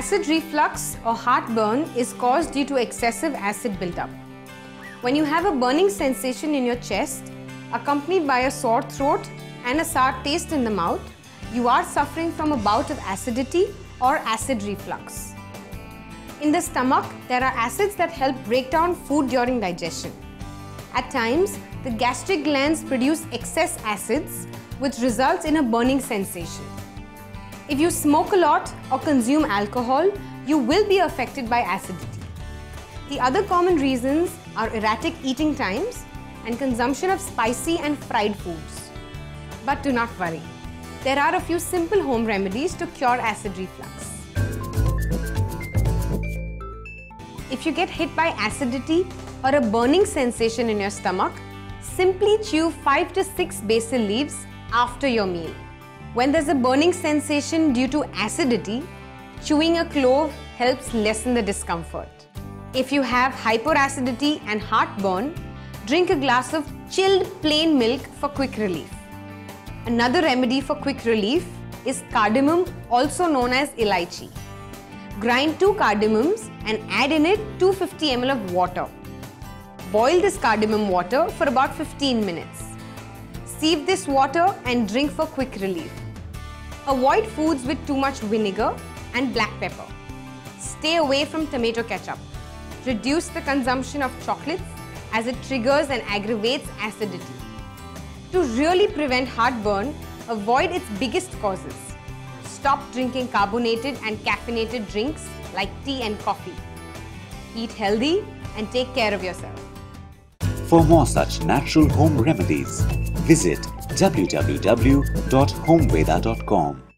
Acid reflux or heartburn is caused due to excessive acid buildup. When you have a burning sensation in your chest, accompanied by a sore throat and a sour taste in the mouth, you are suffering from a bout of acidity or acid reflux. In the stomach, there are acids that help break down food during digestion. At times, the gastric glands produce excess acids, which results in a burning sensation. If you smoke a lot or consume alcohol, you will be affected by acidity. The other common reasons are erratic eating times and consumption of spicy and fried foods. But do not worry. There are a few simple home remedies to cure acid reflux. If you get hit by acidity or a burning sensation in your stomach, simply chew 5 to 6 basil leaves after your meal. When there's a burning sensation due to acidity, chewing a clove helps lessen the discomfort. If you have hyperacidity and heartburn, drink a glass of chilled plain milk for quick relief. Another remedy for quick relief is cardamom, also known as elaichi. Grind two cardamoms and add in it 250 ml of water. Boil this cardamom water for about 15 minutes. Sieve this water and drink for quick relief. Avoid foods with too much vinegar and black pepper. Stay away from tomato ketchup. Reduce the consumption of chocolates as it triggers and aggravates acidity. To really prevent heartburn, avoid its biggest causes. Stop drinking carbonated and caffeinated drinks like tea and coffee. Eat healthy and take care of yourself. For more such natural home remedies, visit www.homeveda.com.